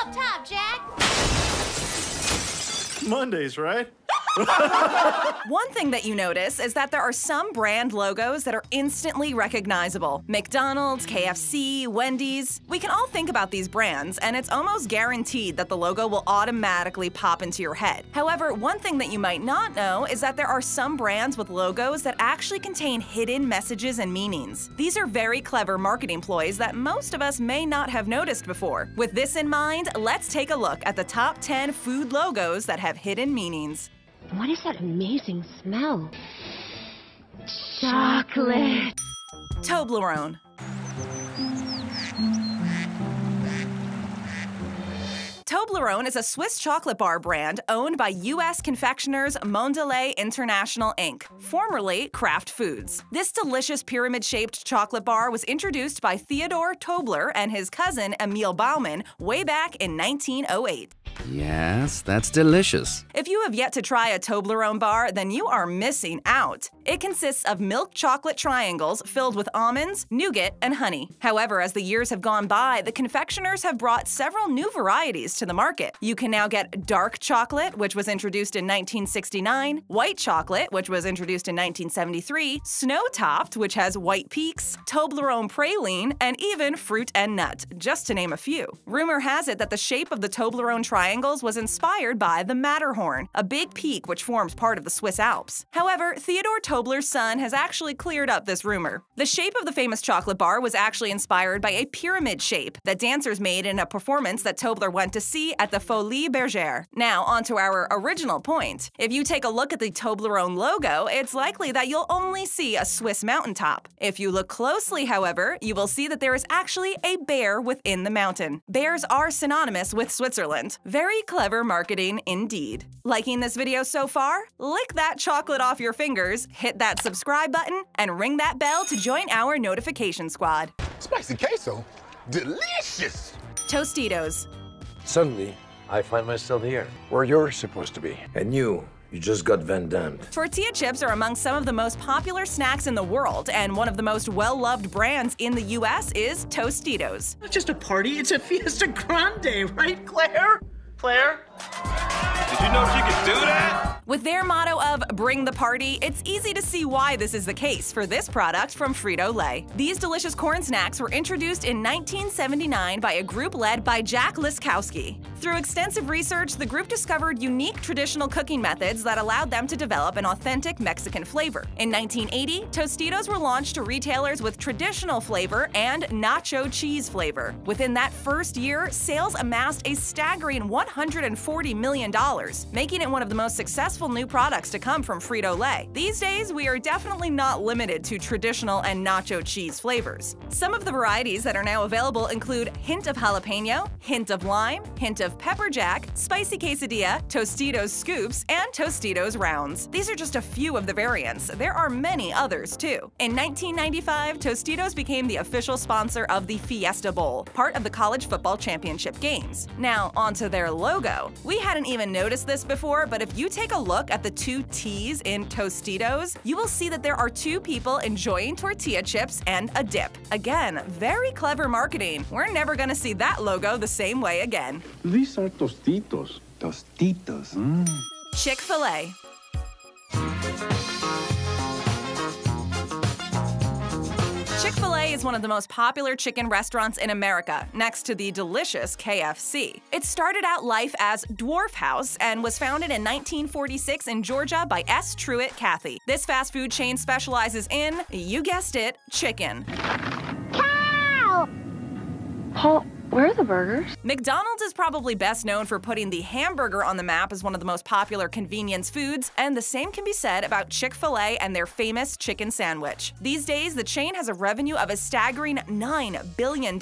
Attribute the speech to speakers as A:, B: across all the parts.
A: Up top, Jack.
B: Mondays, right?
C: One thing that you notice is that there are some brand logos that are instantly recognizable. McDonald's, KFC, Wendy's. We can all think about these brands, and it's almost guaranteed that the logo will automatically pop into your head. However, one thing that you might not know is that there are some brands with logos that actually contain hidden messages and meanings. These are very clever marketing ploys that most of us may not have noticed before. With this in mind, let's take a look at the top 10 food logos that have hidden meanings.
A: What is that amazing smell? Chocolate.
C: Toblerone. Toblerone is a Swiss chocolate bar brand owned by U.S. confectioners Mondelez International Inc., formerly Kraft Foods. This delicious pyramid-shaped chocolate bar was introduced by Theodore Tobler and his cousin Emil Baumann way back in 1908.
D: Yes, that's delicious.
C: If you have yet to try a Toblerone bar, then you are missing out. It consists of milk chocolate triangles filled with almonds, nougat, and honey. However, as the years have gone by, the confectioners have brought several new varieties to the market. You can now get dark chocolate, which was introduced in 1969, white chocolate, which was introduced in 1973, snow topped, which has white peaks, Toblerone praline, and even fruit and nut, just to name a few. Rumor has it that the shape of the Toblerone triangles was inspired by the Matterhorn, a big peak which forms part of the Swiss Alps. However, Theodore Tobler's son has actually cleared up this rumor. The shape of the famous chocolate bar was actually inspired by a pyramid shape that dancers made in a performance that Tobler went to see at the Folies Bergère. Now, onto our original point. If you take a look at the Toblerone logo, it's likely that you'll only see a Swiss mountaintop. If you look closely, however, you will see that there is actually a bear within the mountain. Bears are synonymous with Switzerland. Very clever marketing indeed. Liking this video so far? Lick that chocolate off your fingers, hit that subscribe button, and ring that bell to join our notification squad.
E: Spicy queso? Delicious!
C: Tostitos.
F: Suddenly, I find myself here, where you're supposed to be. And you, you just got Van Dammed.
C: Tortilla chips are among some of the most popular snacks in the world, and one of the most well-loved brands in the US is Tostitos.
G: Not just a party, it's a fiesta grande, right, Claire? Claire?
E: Did you know she could do that?
C: With their motto of bring the party, it's easy to see why this is the case for this product from Frito-Lay. These delicious corn snacks were introduced in 1979 by a group led by Jack Liskowski. Through extensive research, the group discovered unique traditional cooking methods that allowed them to develop an authentic Mexican flavor. In 1980, Tostitos were launched to retailers with traditional flavor and nacho cheese flavor. Within that first year, sales amassed a staggering $140 million, making it one of the most successful new products to come from Frito-Lay. These days, we are definitely not limited to traditional and nacho cheese flavors. Some of the varieties that are now available include hint of jalapeno, hint of lime, hint of pepper jack, spicy quesadilla, Tostitos scoops, and Tostitos rounds. These are just a few of the variants. There are many others too. In 1995, Tostitos became the official sponsor of the Fiesta Bowl, part of the college football championship games. Now, onto their logo. We hadn't even noticed this before, but if you take a look at the two T's in Tostitos, you will see that there are two people enjoying tortilla chips and a dip. Again, very clever marketing. We're never gonna see that logo the same way again.
H: These are tostitos. Tostitos. Mm.
C: Chick-fil-A. Chick-fil-A is one of the most popular chicken restaurants in America, next to the delicious KFC. It started out life as Dwarf House and was founded in 1946 in Georgia by S. Truett Cathy. This fast food chain specializes in, you guessed it, chicken.
A: Cow! Where are the burgers?
C: McDonald's is probably best known for putting the hamburger on the map as one of the most popular convenience foods, and the same can be said about Chick-fil-A and their famous chicken sandwich. These days, the chain has a revenue of a staggering $9 billion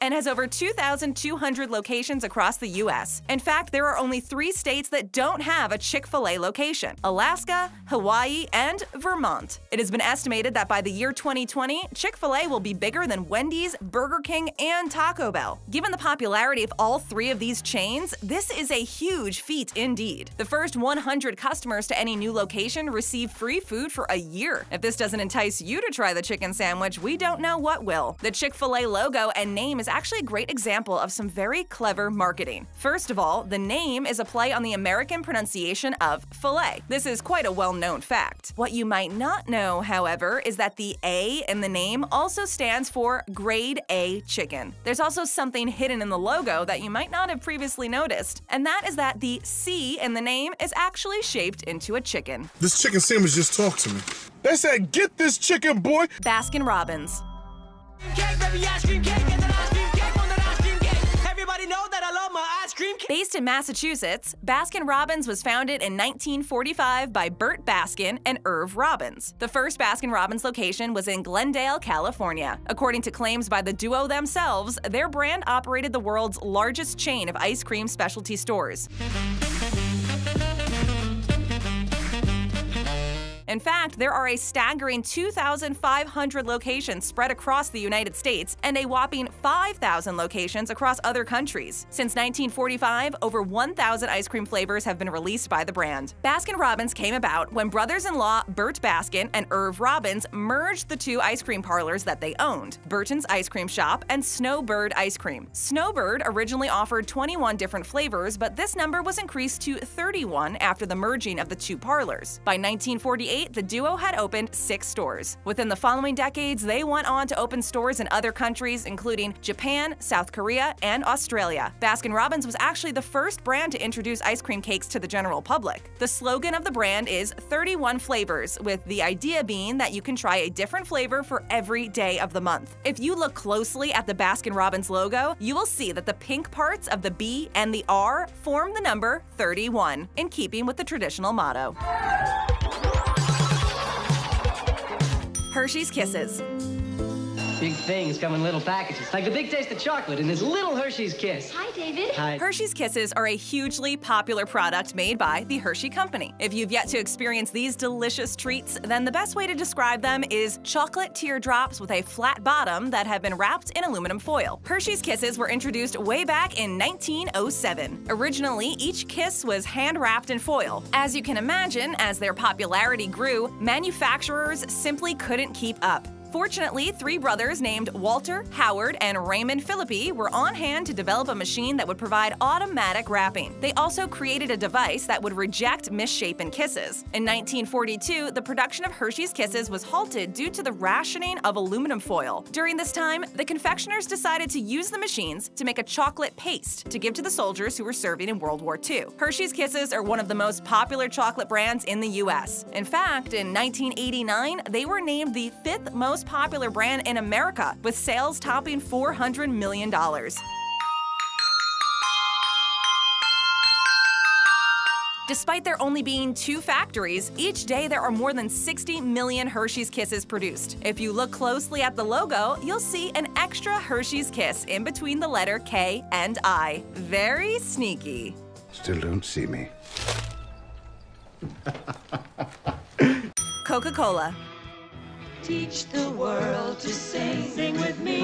C: and has over 2,200 locations across the U.S. In fact, there are only three states that don't have a Chick-fil-A location – Alaska, Hawaii, and Vermont. It has been estimated that by the year 2020, Chick-fil-A will be bigger than Wendy's, Burger King, and Taco Bell. Given the popularity of all three of these chains, this is a huge feat indeed. The first 100 customers to any new location receive free food for a year. If this doesn't entice you to try the chicken sandwich, we don't know what will. The Chick fil A logo and name is actually a great example of some very clever marketing. First of all, the name is a play on the American pronunciation of filet. This is quite a well known fact. What you might not know, however, is that the A in the name also stands for Grade A Chicken. There's also something hidden in the logo that you might not have previously noticed, and that is that the C in the name is actually shaped into a chicken.
B: This chicken sandwich just talked to me. They said, get this chicken, boy.
C: Baskin Robbins. Based in Massachusetts, Baskin Robbins was founded in 1945 by Burt Baskin and Irv Robbins. The first Baskin Robbins location was in Glendale, California. According to claims by the duo themselves, their brand operated the world's largest chain of ice cream specialty stores. In fact, there are a staggering 2,500 locations spread across the United States and a whopping 5,000 locations across other countries. Since 1945, over 1,000 ice cream flavors have been released by the brand. Baskin Robbins came about when brothers in law Burt Baskin and Irv Robbins merged the two ice cream parlors that they owned Burton's Ice Cream Shop and Snowbird Ice Cream. Snowbird originally offered 21 different flavors, but this number was increased to 31 after the merging of the two parlors. By 1948, the duo had opened six stores. Within the following decades, they went on to open stores in other countries, including Japan, South Korea, and Australia. Baskin Robbins was actually the first brand to introduce ice cream cakes to the general public. The slogan of the brand is 31 flavors, with the idea being that you can try a different flavor for every day of the month. If you look closely at the Baskin Robbins logo, you will see that the pink parts of the B and the R form the number 31, in keeping with the traditional motto. Hershey's Kisses.
I: Big things come in little packages, like the big taste of chocolate in this little Hershey's Kiss.
A: Hi, David.
I: Hi.
C: Hershey's Kisses are a hugely popular product made by the Hershey Company. If you've yet to experience these delicious treats, then the best way to describe them is chocolate teardrops with a flat bottom that have been wrapped in aluminum foil. Hershey's Kisses were introduced way back in 1907. Originally, each kiss was hand wrapped in foil. As you can imagine, as their popularity grew, manufacturers simply couldn't keep up. Fortunately, three brothers named Walter, Howard, and Raymond Philippi were on hand to develop a machine that would provide automatic wrapping. They also created a device that would reject misshapen kisses. In 1942, the production of Hershey's Kisses was halted due to the rationing of aluminum foil. During this time, the confectioners decided to use the machines to make a chocolate paste to give to the soldiers who were serving in World War II. Hershey's Kisses are one of the most popular chocolate brands in the US. In fact, in 1989, they were named the fifth most popular brand in America, with sales topping $400 million. Despite there only being two factories, each day there are more than 60 million Hershey's Kisses produced. If you look closely at the logo, you'll see an extra Hershey's Kiss in between the letter K and I. Very sneaky.
H: Still don't see me.
C: Coca Cola.
J: Teach the world to sing. Sing with me.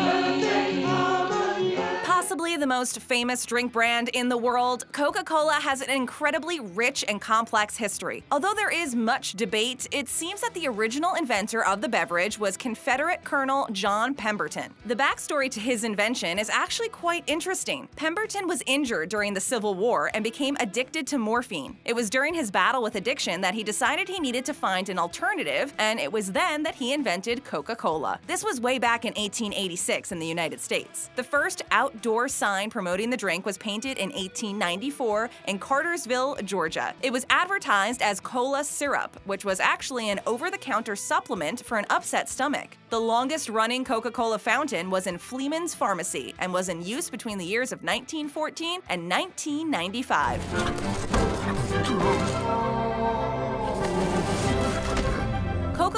C: Possibly the most famous drink brand in the world, Coca Cola has an incredibly rich and complex history. Although there is much debate, it seems that the original inventor of the beverage was Confederate Colonel John Pemberton. The backstory to his invention is actually quite interesting. Pemberton was injured during the Civil War and became addicted to morphine. It was during his battle with addiction that he decided he needed to find an alternative, and it was then that he invented Coca Cola. This was way back in 1886 in the United States. The first outdoor sign promoting the drink was painted in 1894 in Cartersville, Georgia. It was advertised as cola syrup, which was actually an over the counter supplement for an upset stomach. The longest running Coca Cola fountain was in Fleeman's Pharmacy and was in use between the years of 1914 and 1995.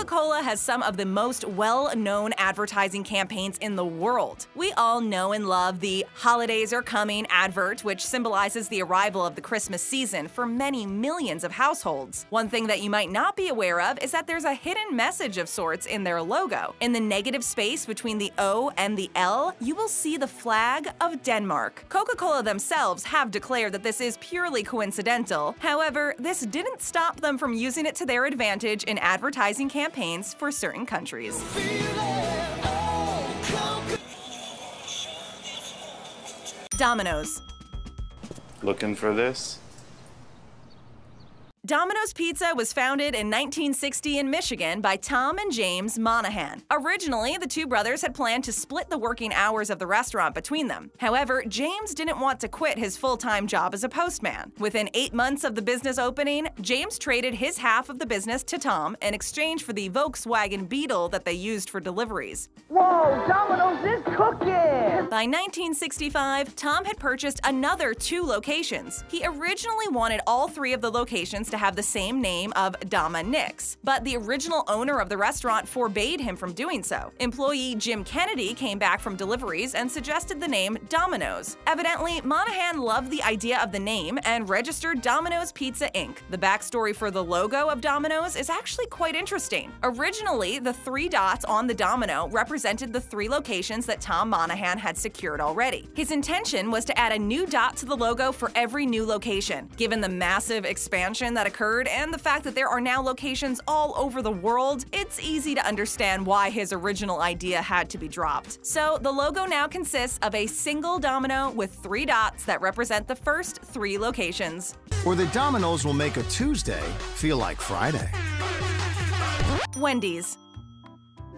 C: Coca Cola has some of the most well known advertising campaigns in the world. We all know and love the Holidays Are Coming advert, which symbolizes the arrival of the Christmas season for many millions of households. One thing that you might not be aware of is that there's a hidden message of sorts in their logo. In the negative space between the O and the L, you will see the flag of Denmark. Coca Cola themselves have declared that this is purely coincidental. However, this didn't stop them from using it to their advantage in advertising campaigns for certain countries. Domino's.
K: Looking for this?
C: Domino's Pizza was founded in 1960 in Michigan by Tom and James Monaghan. Originally, the two brothers had planned to split the working hours of the restaurant between them. However, James didn't want to quit his full time job as a postman. Within eight months of the business opening, James traded his half of the business to Tom in exchange for the Volkswagen Beetle that they used for deliveries.
L: Whoa, Domino's is cooking!
C: By 1965, Tom had purchased another two locations. He originally wanted all three of the locations to have the same name of DomiNick's, but the original owner of the restaurant forbade him from doing so. Employee Jim Kennedy came back from deliveries and suggested the name Domino's. Evidently, Monaghan loved the idea of the name and registered Domino's Pizza Inc. The backstory for the logo of Domino's is actually quite interesting. Originally, the three dots on the domino represented the three locations that Tom Monaghan had secured already. His intention was to add a new dot to the logo for every new location. Given the massive expansion that occurred and the fact that there are now locations all over the world, it's easy to understand why his original idea had to be dropped. So the logo now consists of a single domino with three dots that represent the first three locations.
M: Or the dominoes will make a Tuesday feel like Friday.
C: Wendy's.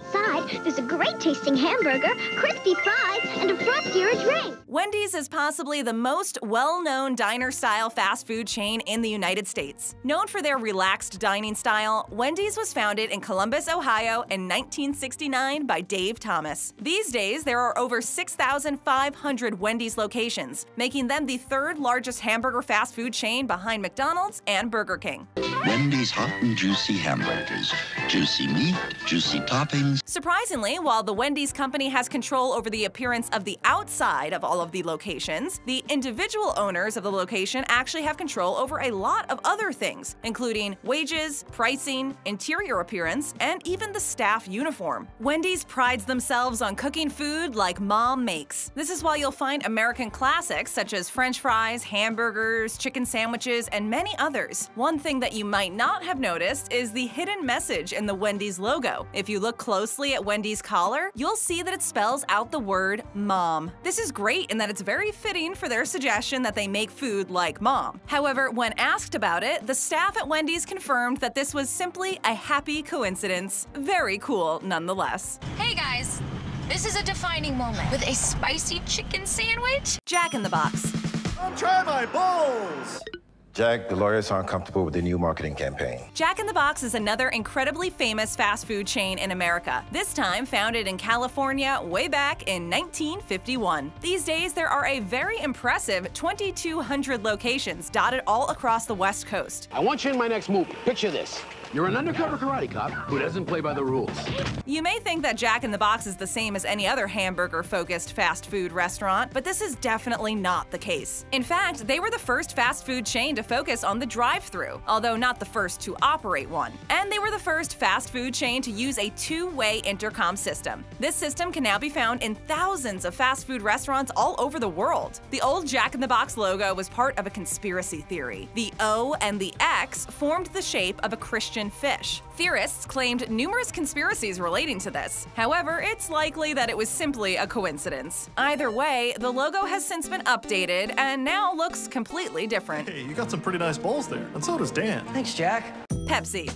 N: Inside, there's a great tasting hamburger, crispy fries, and a frosty drink.
C: Wendy's is possibly the most well known diner style fast food chain in the United States. Known for their relaxed dining style, Wendy's was founded in Columbus, Ohio in 1969 by Dave Thomas. These days, there are over 6,500 Wendy's locations, making them the third largest hamburger fast food chain behind McDonald's and Burger King.
O: Wendy's hot and juicy hamburgers. Juicy meat, juicy toppings.
C: Surprisingly, while the Wendy's company has control over the appearance of the outside of all of the locations, the individual owners of the location actually have control over a lot of other things, including wages, pricing, interior appearance, and even the staff uniform. Wendy's prides themselves on cooking food like mom makes. This is why you'll find American classics such as french fries, hamburgers, chicken sandwiches, and many others. One thing that you might not have noticed is the hidden message in the Wendy's logo. If you look closely at Wendy's collar, you'll see that it spells out the word mom. This is great in that it's very fitting for their suggestion that they make food like mom. However, when asked about it, the staff at Wendy's confirmed that this was simply a happy coincidence. Very cool nonetheless.
P: Hey guys, this is a defining moment with a spicy chicken sandwich.
C: Jack in the Box.
Q: I'm trying my balls!
F: Jack, the lawyers aren't comfortable with the new marketing campaign.
C: Jack in the Box is another incredibly famous fast food chain in America, this time founded in California way back in 1951. These days, there are a very impressive 2,200 locations dotted all across the West Coast.
R: I want you in my next movie. Picture this. You're an undercover karate cop who doesn't play by the rules.
C: You may think that Jack in the Box is the same as any other hamburger focused fast food restaurant, but this is definitely not the case. In fact, they were the first fast food chain to focus on the drive through, although not the first to operate one. And they were the first fast food chain to use a two way intercom system. This system can now be found in thousands of fast food restaurants all over the world. The old Jack in the Box logo was part of a conspiracy theory. The O and the X formed the shape of a Christian fish. Theorists claimed numerous conspiracies relating to this. However, it's likely that it was simply a coincidence. Either way, the logo has since been updated and now looks completely different.
Q: Hey, you got some pretty nice bowls there, and so does Dan.
I: Thanks, Jack.
C: Pepsi.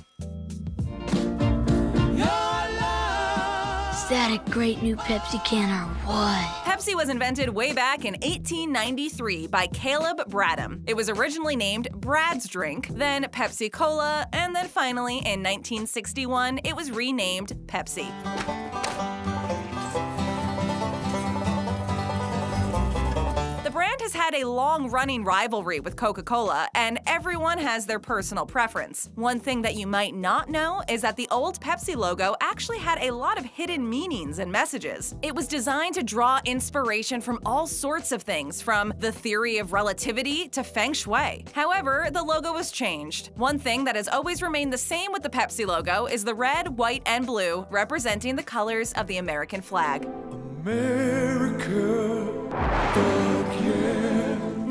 N: Is that a great new Pepsi can or what?
C: Pepsi was invented way back in 1893 by Caleb Bradham. It was originally named Brad's Drink, then Pepsi Cola, and then finally in 1961 it was renamed Pepsi. Has had a long running rivalry with Coca Cola, and everyone has their personal preference. One thing that you might not know is that the old Pepsi logo actually had a lot of hidden meanings and messages. It was designed to draw inspiration from all sorts of things, from the theory of relativity to feng shui. However, the logo was changed. One thing that has always remained the same with the Pepsi logo is the red, white, and blue, representing the colors of the American flag.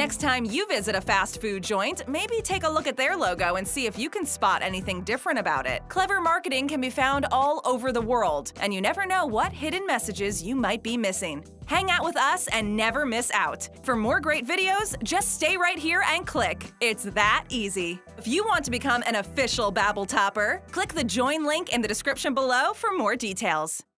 C: Next time you visit a fast food joint, maybe take a look at their logo and see if you can spot anything different about it. Clever marketing can be found all over the world, and you never know what hidden messages you might be missing. Hang out with us and never miss out. For more great videos, just stay right here and click. It's that easy. If you want to become an official Babble Topper, click the join link in the description below for more details.